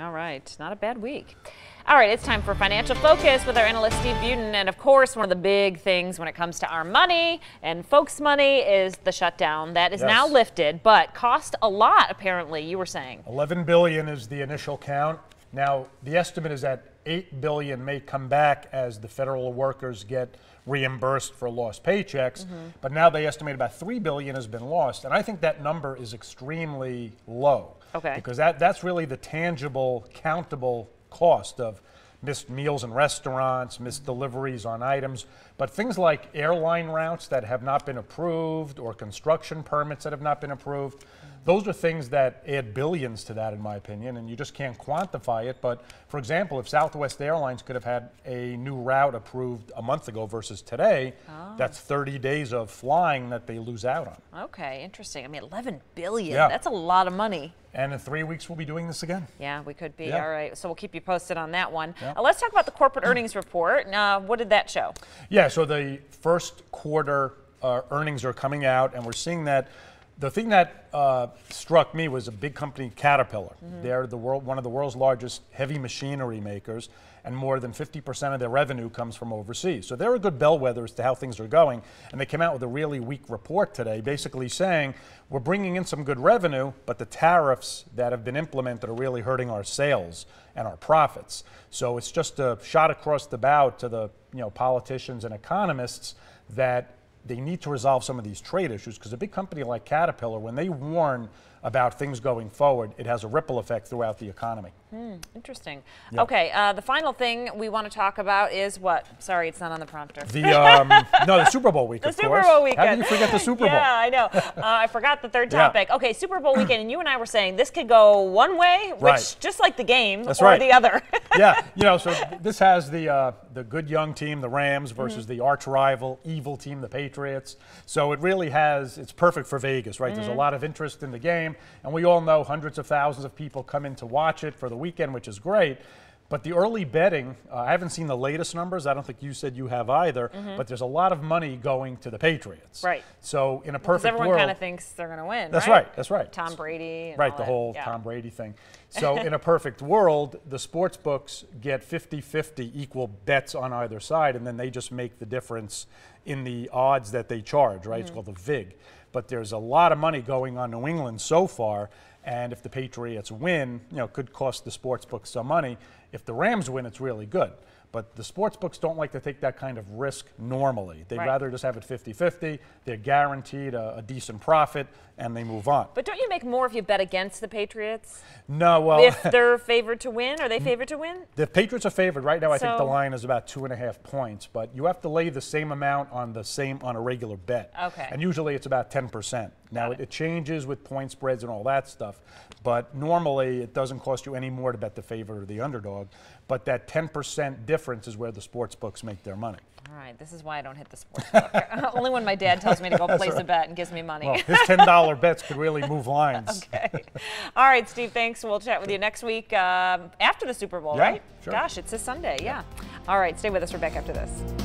All right, not a bad week. All right, it's time for Financial Focus with our analyst Steve Budin. And of course, one of the big things when it comes to our money and folks' money is the shutdown that is Yes. now lifted, but cost a lot, apparently, you were saying. 11 billion is the initial count. Now, the estimate is that 8 billion may come back as the federal workers get reimbursed for lost paychecks, Mm-hmm. but now they estimate about 3 billion has been lost, and I think that number is extremely low. Okay. Because that, that's really the tangible, countable cost of missed meals in restaurants, missed deliveries on items, but things like airline routes that have not been approved or construction permits that have not been approved, those are things that add billions to that, in my opinion, and you just can't quantify it. But for example, if Southwest Airlines could have had a new route approved a month ago versus today, oh. that's 30 days of flying that they lose out on. Okay, interesting. I mean, 11 billion. Yeah. That's a lot of money. And in three weeks, we'll be doing this again. Yeah, we could be. Yeah. All right. So we'll keep you posted on that one. Yeah. Let's talk about the corporate earnings report. Uh, what did that show? Yeah, so the first quarter uh, earnings are coming out, and we're seeing that. The thing that uh, struck me was a big company, Caterpillar. They're the world, one of the world's largest heavy machinery makers, and more than 50% of their revenue comes from overseas. So they're a good bellwether as to how things are going. And they came out with a really weak report today, basically saying we're bringing in some good revenue, but the tariffs that have been implemented are really hurting our sales and our profits. So it's just a shot across the bow to the you know politicians and economists that they need to resolve some of these trade issues because a big company like Caterpillar, when they warn about things going forward, it has a ripple effect throughout the economy. Interesting. Okay, uh, the final thing we want to talk about is what? Sorry, it's not on the prompter. The um, no, the Super Bowl week, The of Super course. Bowl weekend. How did you forget the Super Bowl? Yeah, I know. Uh, I forgot the third Yeah. topic. Okay, Super Bowl weekend, and you and I were saying this could go one way, which Right. just like the game, That's or right. the other. yeah, you know, so this has the uh, the good young team, the Rams, Mm-hmm. versus the arch rival, evil team, the Patriots. So it really has, it's perfect for Vegas, right? Mm-hmm. There's a lot of interest in the game, and we all know hundreds of thousands of people come in to watch it for the weekend, which is great. But the early betting, uh, I haven't seen the latest numbers. I don't think you said you have either. But there's a lot of money going to the Patriots. Right. So in a Because perfect everyone world, kind of thinks they're going to win. that's right. right. That's right. Tom Brady. and Right, the that. whole Yeah. Tom Brady thing. So, in a perfect world, the sports books get 50 50 equal bets on either side, and then they just make the difference in the odds that they charge, right? It's Mm-hmm. called the VIG. But there's a lot of money going on New England so far, and if the Patriots win, you know, it could cost the sports books some money. If the Rams win, it's really good. But the sports books don't like to take that kind of risk normally. They'd Right. rather just have it 50 50. They're guaranteed a, a decent profit, and they move on. But don't you make more if you bet against the Patriots? No, well, if they're favored to win? Are they favored to win? The Patriots are favored right now. I think the line is about two and a half points, but you have to lay the same amount on the same on a regular bet. Okay. And usually it's about ten percent. Now it. it. changes with point spreads and all that stuff, but normally it doesn't cost you any more to bet the favorite or the underdog. But that ten percent difference is where the sports books make their money. All right, this is why I don't hit the sports book. Only when my dad tells me to go place a bet and gives me money. Well, his ten dollar bets could really move lines. Okay. All right, Steve, thanks. We'll chat with you next week um, after the Super Bowl, Yeah, right? sure. Gosh, it's this Sunday, yeah. All right, stay with us. We're back after this.